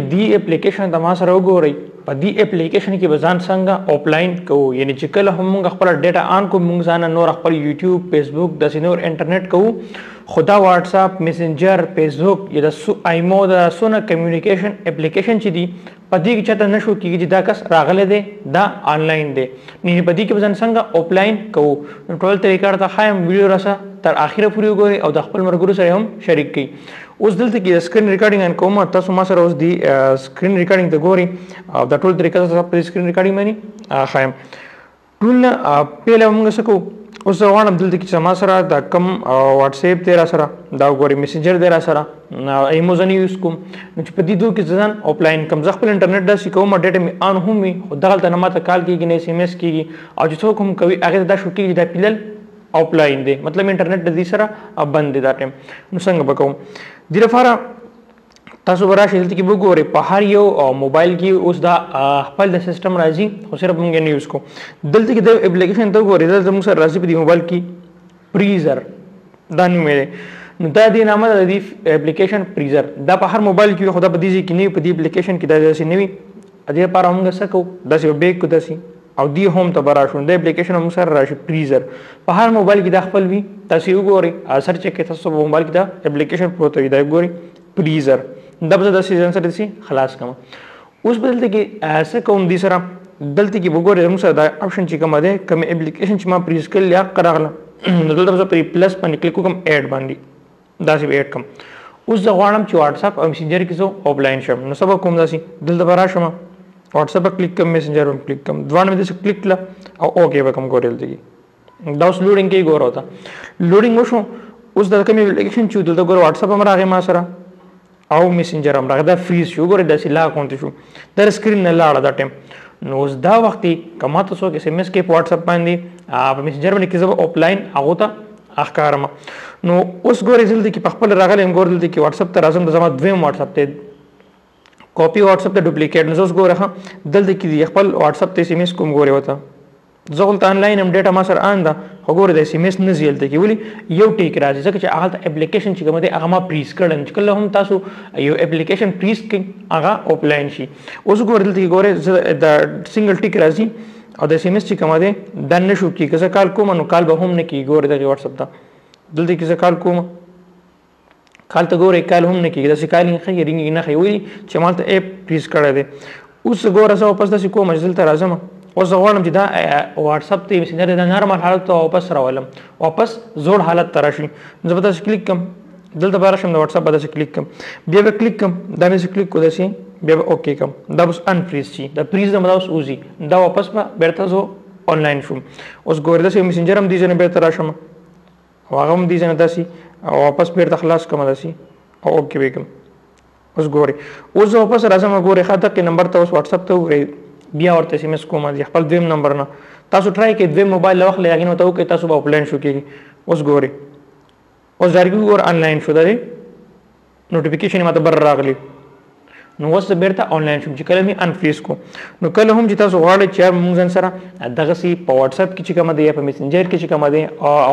دی اپلیکیشن د ما سره وګورئ په دی اپلیکیشن کې به ځان څنګه آفلاین کوو یعنی چې کله هم موږ خپل ډیټا آن کوو موږ ځان نور خپل یوټیوب فیسبوک د سینور انټرنیټ کوو خدا واتس اپ میسنجر فیسبوک یا د سو ایمو د سونه کمیونیکیشن اپلیکیشن چې دی په دې کې چاته نشو کیږي دا کس راغله دی دا آنلاین دی نه په دې کې ځان څنګه آفلاین کوو ټول طریقې ته خایم ویډیو راسه تر اخره پورې وګورئ او د خپل مرګرو سره هم شریک کړئ اوس دلته کې سکرین ریکارډینګ ان کوم تاسو ما سره اوس دی سکرین ریکارډینګ ته ګوري او دا ټول طریقه تاسو په سکرین ریکارډینګ باندې خایم ټول پیله موږ سکو اوس غواړم دلته کې ما سره دا کم واتس اپ دی را سره دا ګوري میسنجر دی را سره ایمو ځنی یوز کوم نو چې په دې دوه کې ځان آفلاین کم زه خپل انټرنیټ دا سکو ما ډیټا می ان هم وي خو دغلت نه ماته کال کیږي نه اس ام اس کیږي او چې څوک هم کوي هغه دا شو کیږي دا پیلل او پلاین دی مطلب انټرنیټ د دې سره بند دی دا ټیم نو څنګه وکوم د لپاره تاسو به راشئ دلته کې وګورئ په هر یو موبایل کې اوس دا خپل د سیستم راځي خو صرف موږ نه یوز کو دلته کې د اپلیکیشن ته وګورئ دا زموږ سره راځي په دې موبایل کې پریزر دا نوم دی نو دا دی نامه د دې اپلیکیشن پریزر دا په هر موبایل کې خو دا په دې کې نه په دې اپلیکیشن کې دا داسې نه وي د دې لپاره موږ څه کوو داسې به بیک کو داسې او دی هوم ته براشو د اپلیکیشن هم سره راشي ټریزر په هر موبایل کې دا خپل وي تاسو وګورئ اثر چې کې تاسو په موبایل کې دا اپلیکیشن پروت وي دا ګوري ټریزر دا به د سیزن سره سي خلاص کوم اوس بدلته کې څه کوم دي سره دلته کې وګورئ موږ سره دا آپشن چې کوم ده کوم اپلیکیشن چې ما پریس کړل یا قراغله دلته زه په پلس باندې کلیک کوم اډ باندې داسې به اډ کوم اوس زه غواړم چې واتس اپ او میسنجر کې زه آفلاین شم نو سبا کوم داسې دلته به راشم واتس اپ کلیک کوم میسنجر هم کلیک کوم دواړه مې داسې کلیک کړه او اوکې به کوم ګورې دلته کې دا اوس لوډینګ کې ګوره وته لوډینګ وشو اوس دلته کوم اپلیکیشن چې دلته ګوره واتس اپ هم راغی ما سره او میسنجر هم راغی دا فریز شو ګوره داسې لا کونته شو در سکرین نه لاړه دا ټایم نو اوس دا وخت کې که ما ته څوک ایس ایم ایس کې په واتساپ باندې په میسنجر باندې کې زه به آفلاین هغو ته اخکارم نو اوس ګورې زه دلته کې په خپل راغلی یم ګور دلته کې واتساپ ته راځم د زما دویم واتساپ دی کاپي واتساپ ته ډوپلیکیټ نو زه اوس ګوره دلته کې خپل واتساپ ته ایس ایم ایس کوم ګورې وته زه غلط انلاین هم ډیټا ما سره ان ده خو ګوره د اس ام اس نه زیل ته کې ولي یو ټیک راځي ځکه چې هغه اپلیکیشن چې کوم دی هغه ما پریز کړل چې کله هم تاسو یو اپلیکیشن پریز کړئ هغه آفلاین شي اوس ګوره دلته کې ګوره د سنگل ټیک راځي او د اس ام اس چې کوم دی دا نه شو کیږي زه کال کوم نو کال به هم نه کیږي ګوره دغه واتس اپ ته دلته کې زه کال کوم کال ته ګوره کال هم نه کیږي داسې کال نه خي رنګ نه خي وي چې مال ته اپ فریز کړی دی اوس ګوره زه واپس داسې کوم چې دلته راځم اوس غواړم چې دا واتس اپ ته مسنجر د نارمل حالت ته واپس راولم واپس زوړ حالت ته راشي زه به تاسو کلیک کوم دلته به راشم د واتس اپ به تاسو کلیک کوم بیا به کلیک کوم دا مې کلیک کو داسې بیا به اوکې کوم دا اوس ان فریز شي دا فریز نه مدا اوس اوزي دا واپس به بیرته زه آنلاین شوم اوس ګوره داسې مسنجر هم دي چې نه بیرته راشم او هغه هم دې ځنه داسي او واپس بیرته خلاص کوم داسي او اوکې وکم اوس ګوري اوس زه واپس راځم ګوري خاطر کې نمبر ته اوس واتس اپ ته وګوري بیا ورته سیم اس کوم دي خپل دویم نمبر نه تاسو ټرای کې دویم موبایل لوخ لګین او ته وکي تاسو به پلان شو کیږي اوس ګوري اوس ځرګي ګور انلاین شو درې نوټیفیکیشن ماته بر راغلی نو وس بیرته آنلاین شوم چې کله می انفریز کو نو کله هم چې تاسو غواړئ چې موږ ځان سره دغه سی په واتس اپ کې چې کوم دی په میسنجر کې چې کوم دی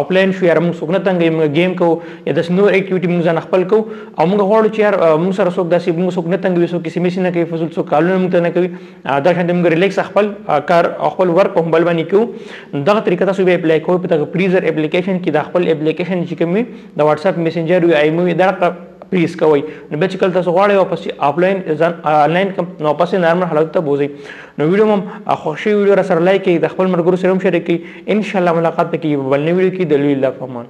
آفلاین شو یار موږ څوک نه تنګ موږ گیم کو یا د نور اکټیویټي موږ ځان خپل کو او موږ غواړو چې یار موږ سره څوک داسې موږ څوک نه تنګ وي څوک کسی میسنج نه کوي فزول څوک کالونه موږ نه کوي دا شان موږ ریلیکس خپل کار خپل ورک په بل باندې کو دغه طریقه تاسو به اپلای کوئ په دغه پلیزر اپلیکیشن کې د خپل اپلیکیشن چې کوم د واتس اپ میسنجر وی ایمو دغه پیس کوي نو به چې کله تاسو غواړئ واپس آفلاین ځان آنلاین کوم نو واپس نارمل حالت ته بوزي نو ویډیو مم خوښي ویډیو را سره لایک کړئ د خپل مرګرو سره هم شریک کړئ ان شاء الله ملاقات پکې بل نه ویډیو کې د لوی الله فمان